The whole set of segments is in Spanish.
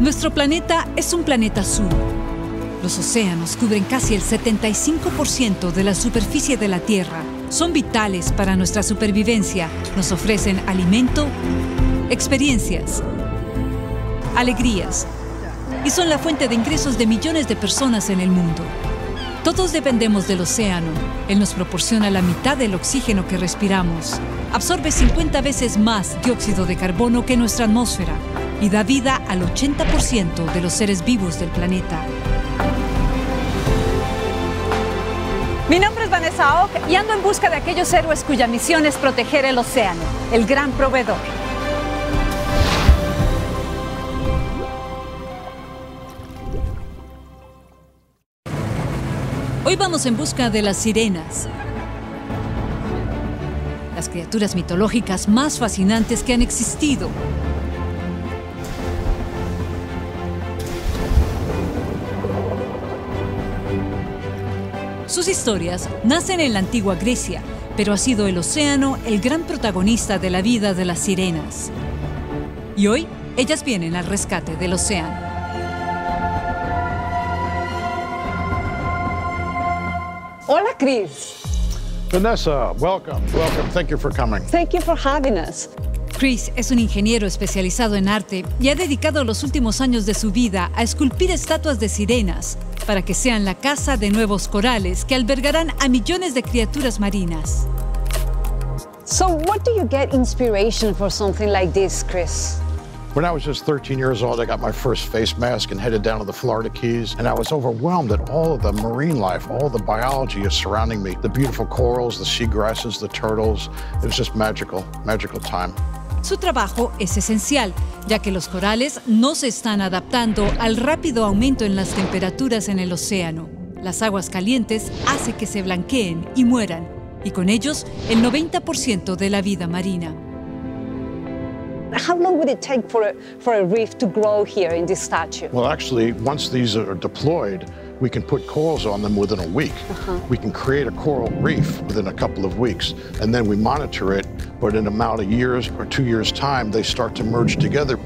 Nuestro planeta es un planeta azul. Los océanos cubren casi el 75% de la superficie de la Tierra. Son vitales para nuestra supervivencia. Nos ofrecen alimento, experiencias, alegrías y son la fuente de ingresos de millones de personas en el mundo. Todos dependemos del océano. Él nos proporciona la mitad del oxígeno que respiramos. Absorbe 50 veces más dióxido de carbono que nuestra atmósfera y da vida al 80% de los seres vivos del planeta. Mi nombre es Vanessa Ock y ando en busca de aquellos héroes cuya misión es proteger el océano, el gran proveedor. Hoy vamos en busca de las sirenas, las criaturas mitológicas más fascinantes que han existido. Sus historias nacen en la antigua Grecia, pero ha sido el océano el gran protagonista de la vida de las sirenas. Y hoy ellas vienen al rescate del océano. Hola, Chris. Vanessa, welcome, welcome. Thank you for coming. Thank you for having us. Chris es un ingeniero especializado en arte y ha dedicado los últimos años de su vida a esculpir estatuas de sirenas para que sean la casa de nuevos corales que albergarán a millones de criaturas marinas. So, what do you get inspiration for something like this, Chris? When I was just 13 years old, I got my first face mask and headed down to the Florida Keys, and I was overwhelmed at all of the marine life, all the biology is surrounding me. The beautiful corals, the seagrasses, the turtles. It was just magical, magical time. Su trabajo es esencial, ya que los corales no se están adaptando al rápido aumento en las temperaturas en el océano. Las aguas calientes hacen que se blanqueen y mueran, y con ellos el 90% de la vida marina. How long would it take for a, for a reef to grow here in this statue? Well, actually, once these are deployed, we can put corals on them within a week. Uh-huh. We can create a coral reef within a couple of weeks, and then we monitor it. But in about a year's or two years' time, they start to merge together.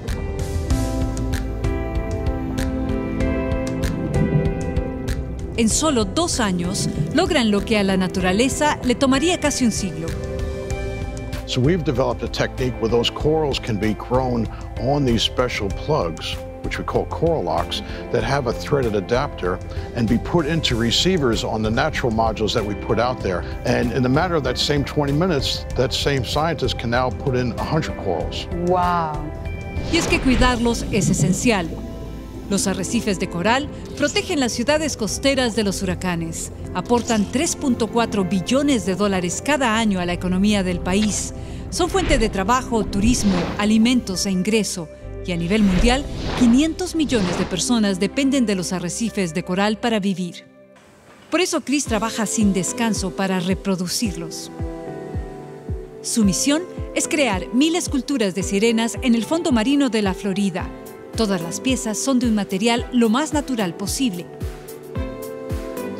En solo dos años logran lo que a la naturaleza le tomaría casi un siglo. So we've developed a technique where those corals can be grown on these special plugs, which we call coral locks, that have a threaded adapter and be put into receivers on the natural modules that we put out there. And in the matter of that same 20 minutes, that same scientist can now put in 100 corals. Wow. Y es que cuidarlos es esencial. Los arrecifes de coral protegen las ciudades costeras de los huracanes, aportan 3.4 billones de dólares cada año a la economía del país, son fuente de trabajo, turismo, alimentos e ingreso, y a nivel mundial, 500 millones de personas dependen de los arrecifes de coral para vivir. Por eso Chris trabaja sin descanso para reproducirlos. Su misión es crear mil esculturas de sirenas en el fondo marino de la Florida. Todas las piezas son de un material lo más natural posible.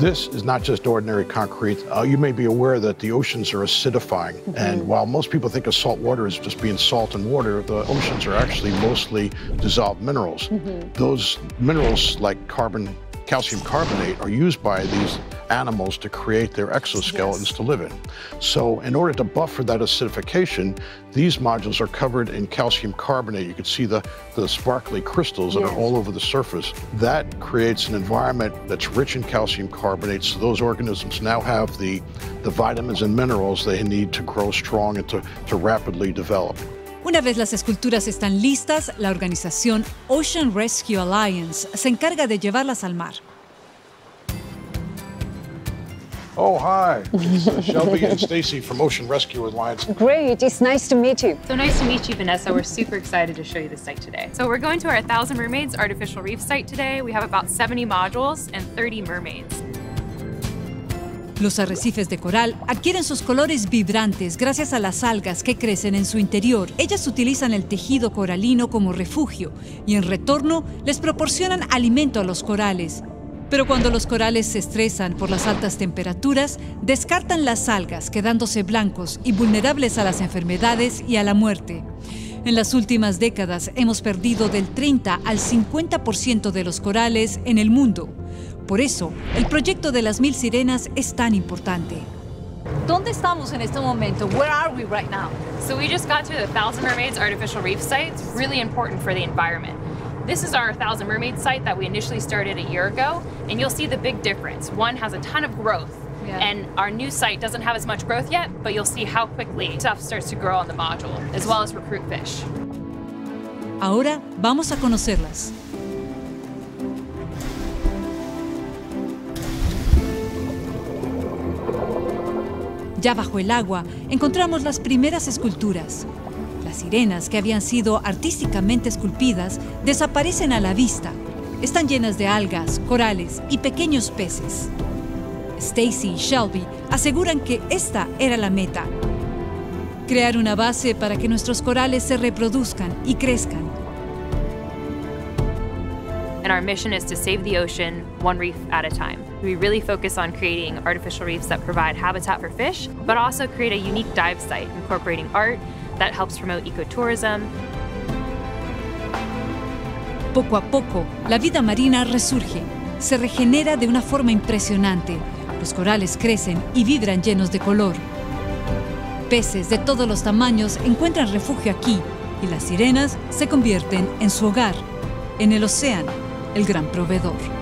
This is not just ordinary concrete. Uh, you may be aware that the oceans are acidifying. And while most people think of salt water as just being salt and water, the oceans are actually mostly dissolved minerals. Those minerals, like carbon, calcium carbonate, are used by these animals to create their exoskeletons to live in. So, in order to buffer that acidification, these modules are covered in calcium carbonate. You can see the, the sparkly crystals that Yes. are all over the surface. That creates an environment that's rich in calcium carbonate, so those organisms now have the, the vitamins and minerals they need to grow strong and to, to rapidly develop. Una vez las esculturas están listas, la organización Ocean Rescue Alliance se encarga de llevarlas al mar. Oh, hi. It's Shelby and Stacy from Ocean Rescue Alliance. Great, it's nice to meet you. So nice to meet you, Vanessa. We're super excited to show you the site today. So we're going to our Thousand Mermaids artificial reef site today. We have about 70 modules and 30 mermaids. Los arrecifes de coral adquieren sus colores vibrantes gracias a las algas que crecen en su interior. Ellas utilizan el tejido coralino como refugio y en retorno les proporcionan alimento a los corales. Pero cuando los corales se estresan por las altas temperaturas, descartan las algas quedándose blancos y vulnerables a las enfermedades y a la muerte. En las últimas décadas hemos perdido del 30 al 50% de los corales en el mundo. Por eso, el proyecto de las mil sirenas es tan importante. ¿Dónde estamos en este momento? Where are we right now? So we just got to the Thousand Mermaids Artificial Reef Site. It's really important for the environment. This is our Thousand Mermaids site that we initially started a year ago, and you'll see the big difference. One has a ton of growth, yeah. and our new site doesn't have as much growth yet, but you'll see how quickly stuff starts to grow on the module, as well as recruit fish. Ahora vamos a conocerlas. Ya bajo el agua encontramos las primeras esculturas. Las sirenas que habían sido artísticamente esculpidas desaparecen a la vista. Están llenas de algas, corales y pequeños peces. Stacy y Shelby aseguran que esta era la meta. Crear una base para que nuestros corales se reproduzcan y crezcan. And our mission is to save the ocean one reef at a time. We really focus on creating artificial reefs that provide habitat for fish, but also create a unique dive site incorporating art that helps promote ecotourism. Poco a poco, la vida marina resurge, se regenera de una forma impresionante. Los corales crecen y vibran llenos de color. Peces de todos los tamaños encuentran refugio aquí y las sirenas se convierten en su hogar, en el océano el gran proveedor.